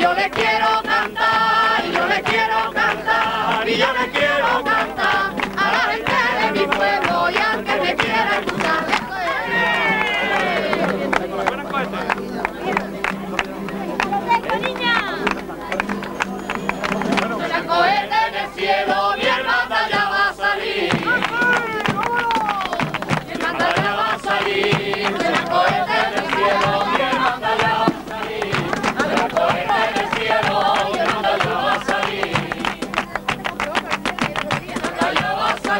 yo le quiero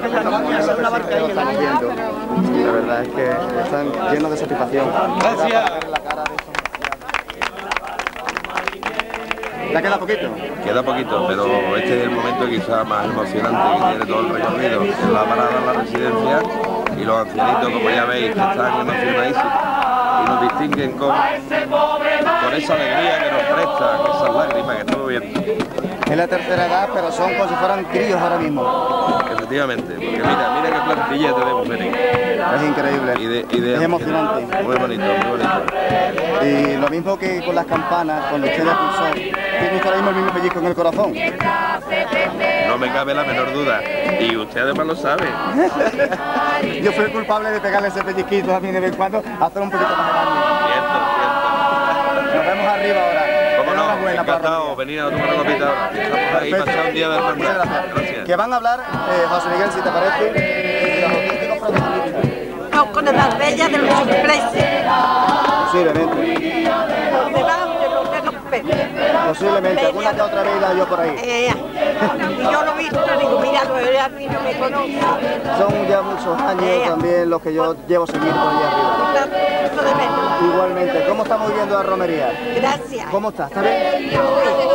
La verdad es que están llenos de satisfacción. Gracias. ¿Ya queda poquito? Queda poquito, pero este es el momento quizá más emocionante que tiene todo el recorrido. Es la parada en la residencia y los ancianitos, como ya veis, que están emocionadísimos y nos distinguen con, con esa alegría que nos prestan, esas lágrimas que estamos viendo. Es la tercera edad, pero son como si fueran críos ahora mismo. Efectivamente, porque mira, mira qué plantilla tenemos, Félix. Es increíble. Y de, y de Es emocionante. Muy bonito, muy bonito. Y lo mismo que con las campanas, cuando usted le pulsó, tiene ahora mismo el mismo pellizco en el corazón. No me cabe la menor duda. Y usted además lo sabe. Yo fui el culpable de pegarle ese pellizquito a mí de vez en cuando, hacer un poquito más de arriba ahora. ¿Cómo no? Encantado, venir a tomar una copita ahora. Estamos ahí, pasar un día de Muchas hermandad. gracias. Gracias. Que van a hablar, eh, José Miguel, si te parece, de los auténticos protagonistas. No, con las bellas de los. Posiblemente, posiblemente. Alguna que otra vez yo por ahí. Eh, yo lo he visto, digo, mira, a mí no me conoce. Son ya muchos años también los que yo llevo seguir por allá arriba. Igualmente, ¿cómo estamos viviendo la romería? Gracias. ¿Cómo está? ¿Está bien?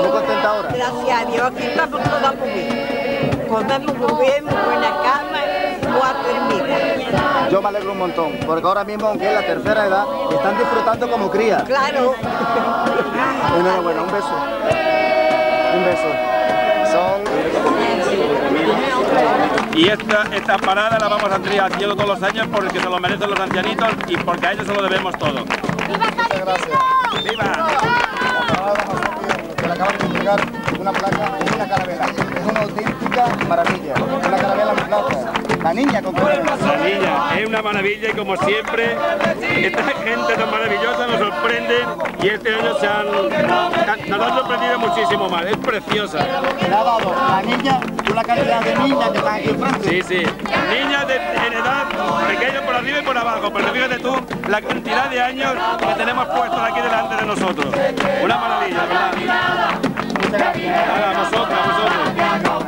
¿Muy contenta ahora? Gracias a Dios, aquí estamos todas muy bien. Comemos muy bien, muy buena cama, muy dormida. Yo me alegro un montón, porque ahora mismo, aunque es la tercera edad, están disfrutando como cría. Claro. Enhorabuena, un beso. Un beso. Son Y esta, esta parada la vamos a seguir haciendo todos los años porque se lo merecen los ancianitos y porque a ellos se lo debemos todo. Muchas gracias. ¡Viva! que le acaban de entregar una placa con una carabela. Es una auténtica maravilla. Una carabela en plata. La niña con carabela. La niña, es una maravilla y como siempre, esta gente tan maravillosa nos sorprende y este año se han, nos han sorprendido muchísimo más, es preciosa. Le ha dado la niña una cantidad de niñas que están aquí enfrente. Sí, sí, niñas de, en edad pequeños por arriba y por abajo, pero fíjate tú la cantidad de años que tenemos puestos aquí delante de nosotros. Una maravilla, ¿verdad? Nada, a vosotros, vosotros.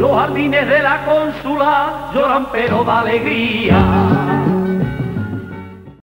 Los jardines de la cónsula lloran pero de alegría.